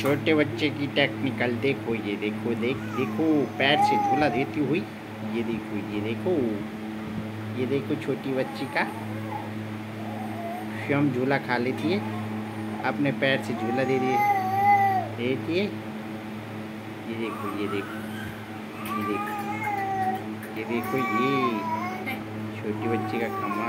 छोटे बच्चे की टेक्निकल देखो, ये देखो, देख, देखो, पैर से झूला देती हुई, ये देखो ये देखो ये देखो छोटी बच्ची का। स्वयं झूला खा लेती है, अपने पैर से झूला दे दिए, देती है। ये देखो ये देखो ये देखो ये देखो, ये छोटी बच्ची का कमाल।